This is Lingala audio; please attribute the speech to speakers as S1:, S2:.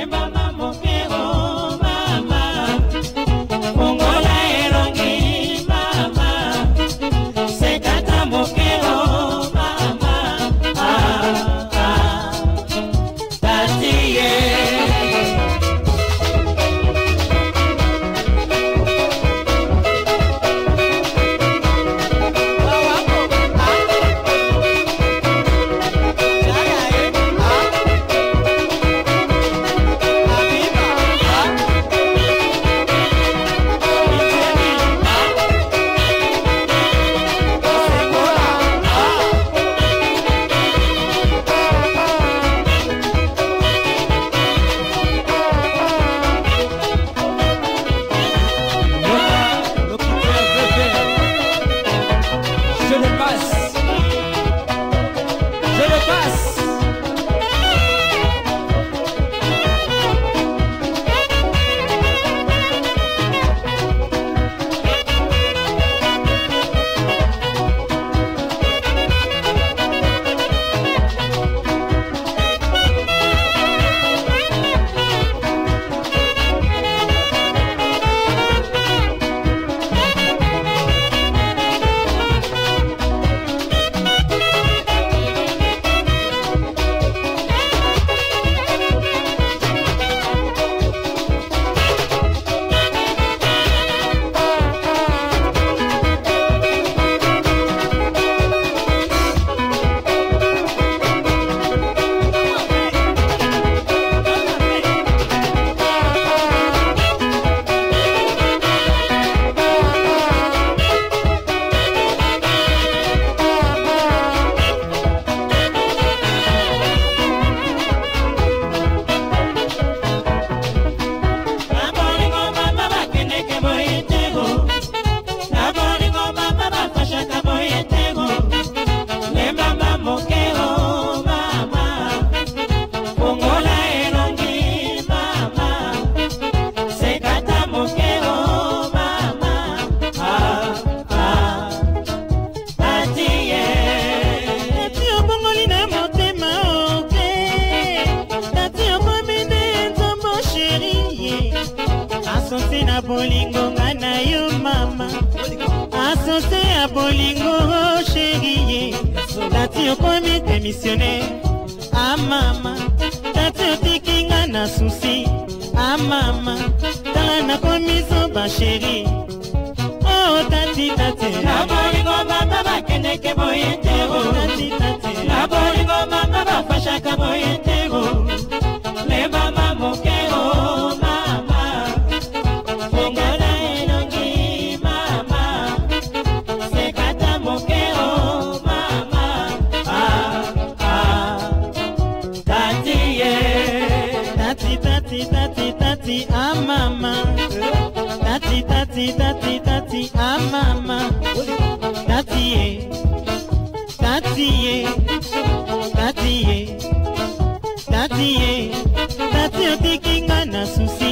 S1: Remember bolingo nga na yo mama asose ya bolingo sherie tati okomi demissione amama ah, tati otiki nga na susi amama ah, tala nakomi zoba sheri o oh, tati tati na bolingo baba bakendeke boye te o oh. tati tati tati tati a mama tati tati tati tati a mama tati ye tati ye tati ye tati ye tati otikinga na susi